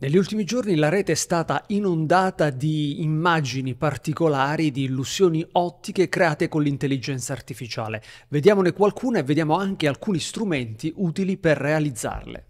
Negli ultimi giorni la rete è stata inondata di immagini particolari, di illusioni ottiche create con l'intelligenza artificiale. Vediamone qualcuna e vediamo anche alcuni strumenti utili per realizzarle.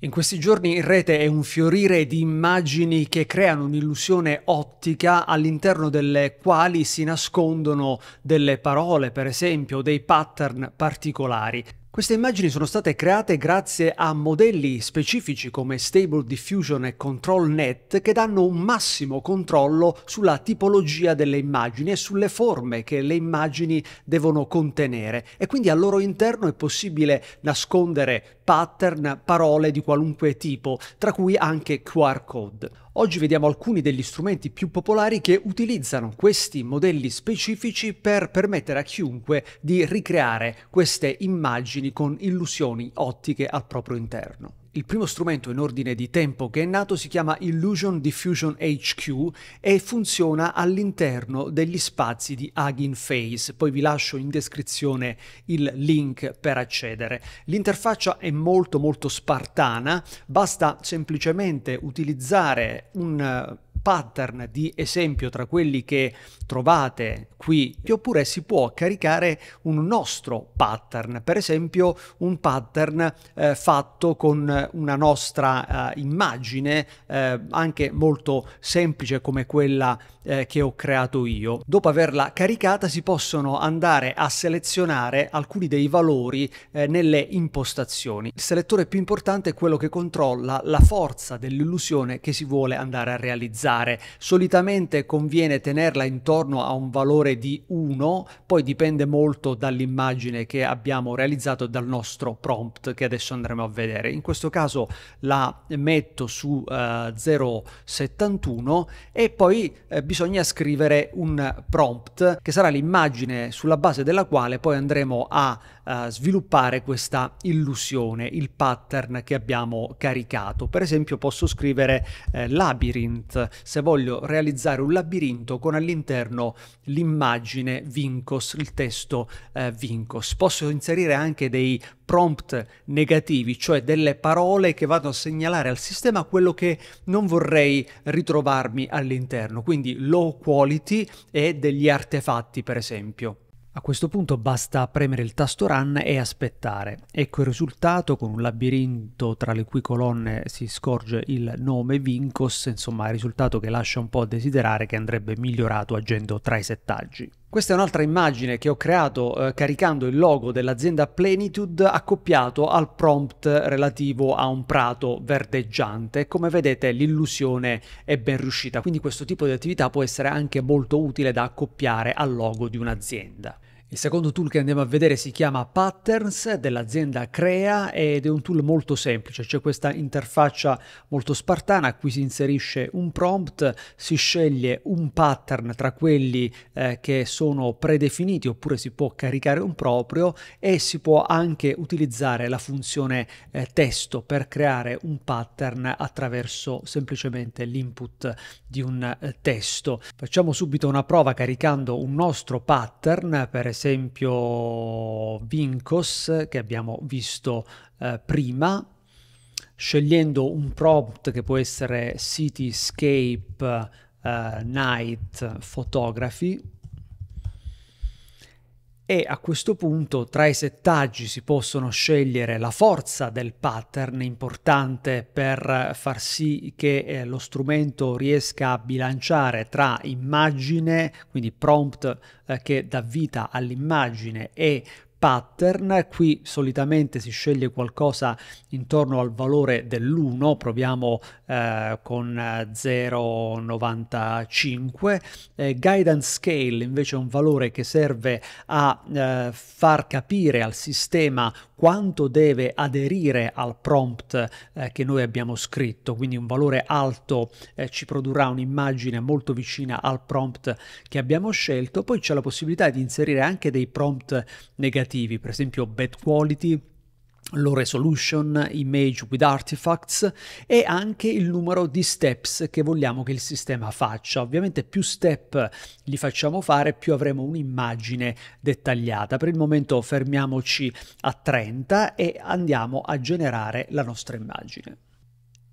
In questi giorni in rete è un fiorire di immagini che creano un'illusione ottica all'interno delle quali si nascondono delle parole, per esempio, dei pattern particolari. Queste immagini sono state create grazie a modelli specifici come Stable Diffusion e Control Net che danno un massimo controllo sulla tipologia delle immagini e sulle forme che le immagini devono contenere e quindi al loro interno è possibile nascondere pattern, parole di qualunque tipo, tra cui anche QR code. Oggi vediamo alcuni degli strumenti più popolari che utilizzano questi modelli specifici per permettere a chiunque di ricreare queste immagini con illusioni ottiche al proprio interno. Il primo strumento in ordine di tempo che è nato si chiama Illusion Diffusion HQ e funziona all'interno degli spazi di Hugging Face. Poi vi lascio in descrizione il link per accedere. L'interfaccia è molto molto spartana, basta semplicemente utilizzare un pattern di esempio tra quelli che trovate qui, oppure si può caricare un nostro pattern, per esempio un pattern eh, fatto con una nostra eh, immagine, eh, anche molto semplice come quella eh, che ho creato io. Dopo averla caricata si possono andare a selezionare alcuni dei valori eh, nelle impostazioni. Il selettore più importante è quello che controlla la forza dell'illusione che si vuole andare a realizzare utilizzare. Solitamente conviene tenerla intorno a un valore di 1, poi dipende molto dall'immagine che abbiamo realizzato dal nostro prompt che adesso andremo a vedere. In questo caso la metto su eh, 0,71 e poi eh, bisogna scrivere un prompt che sarà l'immagine sulla base della quale poi andremo a uh, sviluppare questa illusione, il pattern che abbiamo caricato. Per esempio posso scrivere eh, labyrinth se voglio realizzare un labirinto con all'interno l'immagine Vincos, il testo eh, Vincos. Posso inserire anche dei prompt negativi, cioè delle parole che vanno a segnalare al sistema quello che non vorrei ritrovarmi all'interno, quindi low quality e degli artefatti per esempio. A questo punto basta premere il tasto Run e aspettare. Ecco il risultato con un labirinto tra le cui colonne si scorge il nome Vincos, insomma il risultato che lascia un po' a desiderare che andrebbe migliorato agendo tra i settaggi. Questa è un'altra immagine che ho creato eh, caricando il logo dell'azienda Plenitude accoppiato al prompt relativo a un prato verdeggiante. Come vedete l'illusione è ben riuscita, quindi questo tipo di attività può essere anche molto utile da accoppiare al logo di un'azienda. Il secondo tool che andiamo a vedere si chiama Patterns dell'azienda Crea ed è un tool molto semplice, c'è questa interfaccia molto spartana, qui si inserisce un prompt, si sceglie un pattern tra quelli eh, che sono predefiniti oppure si può caricare un proprio e si può anche utilizzare la funzione eh, testo per creare un pattern attraverso semplicemente l'input di un eh, testo. Facciamo subito una prova caricando un nostro pattern per esempio Vincos che abbiamo visto eh, prima, scegliendo un prompt che può essere Cityscape eh, Night Photography e a questo punto tra i settaggi si possono scegliere la forza del pattern importante per far sì che eh, lo strumento riesca a bilanciare tra immagine, quindi prompt eh, che dà vita all'immagine e pattern, qui solitamente si sceglie qualcosa intorno al valore dell'1, proviamo eh, con 0,95, eh, guidance scale invece è un valore che serve a eh, far capire al sistema quanto deve aderire al prompt eh, che noi abbiamo scritto, quindi un valore alto eh, ci produrrà un'immagine molto vicina al prompt che abbiamo scelto, poi c'è la possibilità di inserire anche dei prompt negativi, per esempio bad quality low resolution image with artifacts e anche il numero di steps che vogliamo che il sistema faccia. Ovviamente più step li facciamo fare più avremo un'immagine dettagliata. Per il momento fermiamoci a 30 e andiamo a generare la nostra immagine.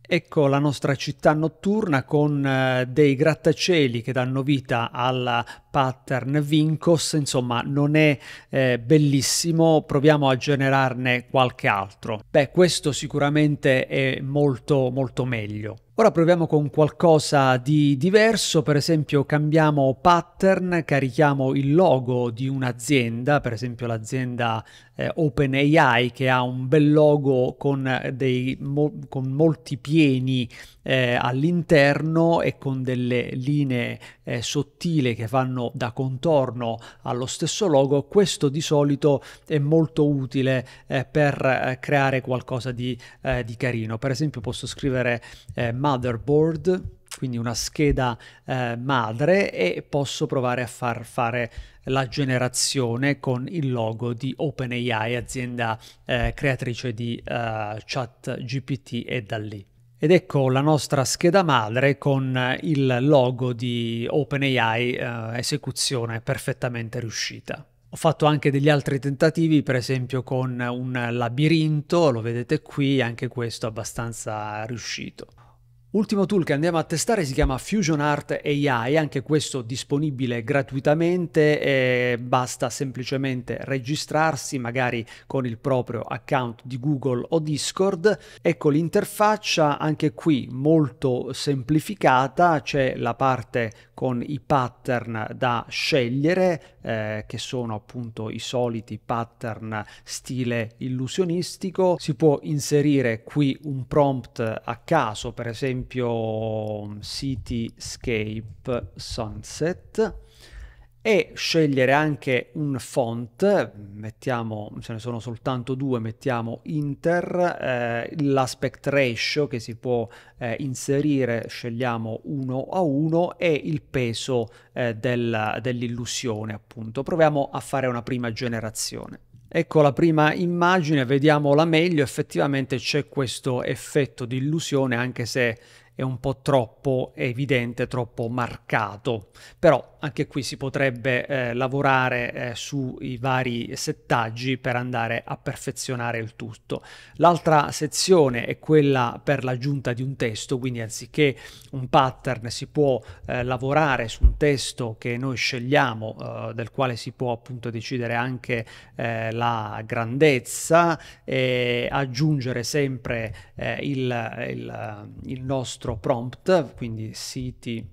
Ecco la nostra città notturna con eh, dei grattacieli che danno vita al pattern Vincos, insomma non è eh, bellissimo, proviamo a generarne qualche altro. Beh, questo sicuramente è molto molto meglio. Ora proviamo con qualcosa di diverso, per esempio cambiamo pattern, carichiamo il logo di un'azienda, per esempio l'azienda eh, OpenAI che ha un bel logo con, dei, mo, con molti pieni eh, all'interno e con delle linee eh, sottili che fanno da contorno allo stesso logo, questo di solito è molto utile eh, per eh, creare qualcosa di, eh, di, carino. Per esempio posso scrivere motherboard, quindi una scheda eh, madre e posso provare a far fare la generazione con il logo di OpenAI, azienda eh, creatrice di uh, chat GPT e da lì. Ed ecco la nostra scheda madre con il logo di OpenAI eh, esecuzione perfettamente riuscita. Ho fatto anche degli altri tentativi, per esempio con un labirinto, lo vedete qui, anche questo abbastanza riuscito. Ultimo tool che andiamo a testare si chiama Fusion Art AI, anche questo disponibile gratuitamente, basta semplicemente registrarsi magari con il proprio account di Google o Discord. Ecco l'interfaccia, anche qui molto semplificata, c'è la parte con i pattern da scegliere, eh, che sono appunto i soliti pattern stile illusionistico. Si può inserire qui un prompt a caso, per esempio esempio Cityscape Sunset e scegliere anche un font, mettiamo, ce ne sono soltanto due, mettiamo Inter, eh, l'aspect ratio che si può eh, inserire, scegliamo 1 a 1 e il peso eh, del, dell'illusione appunto. Proviamo a fare una prima generazione. Ecco la prima immagine, vediamola meglio, effettivamente c'è questo effetto di illusione anche se è un po' troppo evidente, troppo marcato, però anche qui si potrebbe eh, lavorare eh, sui vari settaggi per andare a perfezionare il tutto. L'altra sezione è quella per l'aggiunta di un testo, quindi anziché un pattern si può eh, lavorare su un testo che noi scegliamo, eh, del quale si può appunto decidere anche eh, la grandezza e aggiungere sempre eh, il, il, il nostro prompt, quindi city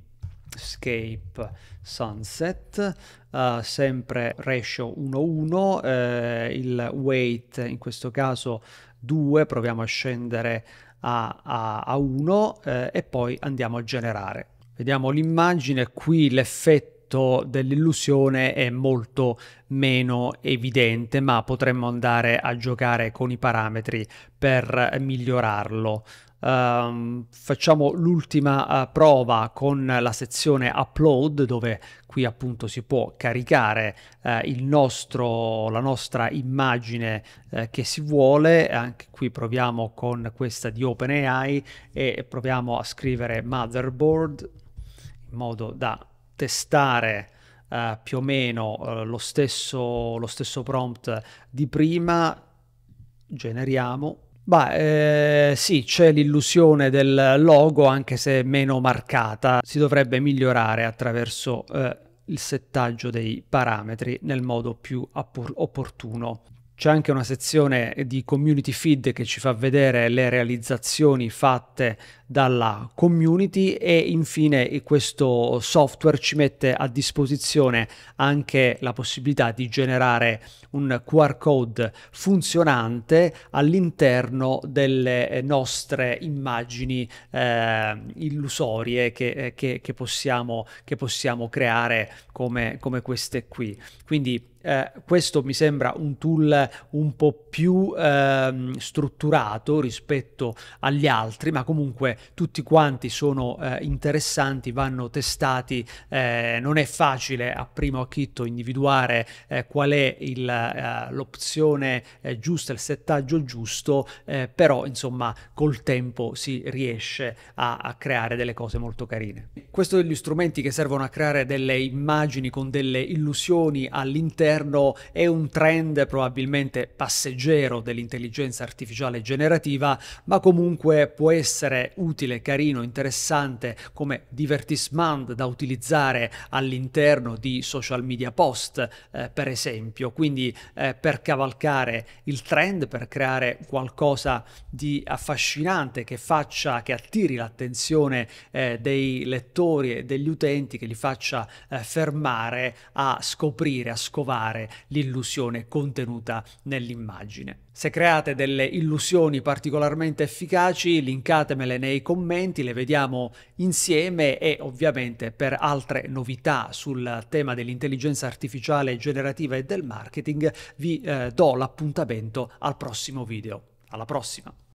Escape Sunset, uh, sempre ratio 1-1, eh, il weight in questo caso 2, proviamo a scendere a 1 eh, e poi andiamo a generare. Vediamo l'immagine, qui l'effetto dell'illusione è molto meno evidente, ma potremmo andare a giocare con i parametri per migliorarlo. Um, facciamo l'ultima uh, prova con la sezione upload dove qui appunto si può caricare uh, nostro, la nostra immagine uh, che si vuole. Anche qui proviamo con questa di OpenAI e proviamo a scrivere motherboard in modo da testare più o meno lo stesso, lo stesso prompt di prima. Generiamo Beh, eh, sì, c'è l'illusione del logo, anche se meno marcata. Si dovrebbe migliorare attraverso eh, il settaggio dei parametri nel modo più opportuno. C'è anche una sezione di community feed che ci fa vedere le realizzazioni fatte dalla community e infine questo software ci mette a disposizione anche la possibilità di generare un QR code funzionante all'interno delle nostre immagini eh, illusorie che, eh, che, che, possiamo, che possiamo creare come, come queste qui. Quindi eh, questo mi sembra un tool un po' più eh, strutturato rispetto agli altri, ma comunque tutti quanti sono eh, interessanti, vanno testati, eh, non è facile a primo acchitto individuare eh, qual è eh, l'opzione eh, giusta, il settaggio giusto, eh, però insomma col tempo si riesce a, a creare delle cose molto carine. Questo degli strumenti che servono a creare delle immagini con delle illusioni all'interno è un trend probabilmente passeggero dell'intelligenza artificiale generativa, ma comunque può essere utile, carino, interessante come divertissement da utilizzare all'interno di social media post, eh, per esempio, quindi eh, per cavalcare il trend, per creare qualcosa di affascinante che faccia, che attiri l'attenzione eh, dei lettori e degli utenti, che li faccia eh, fermare a scoprire, a scovare l'illusione contenuta nell'immagine. Se create delle illusioni particolarmente efficaci, linkatemele nei commenti, le vediamo insieme e ovviamente per altre novità sul tema dell'intelligenza artificiale generativa e del marketing vi eh, do l'appuntamento al prossimo video. Alla prossima!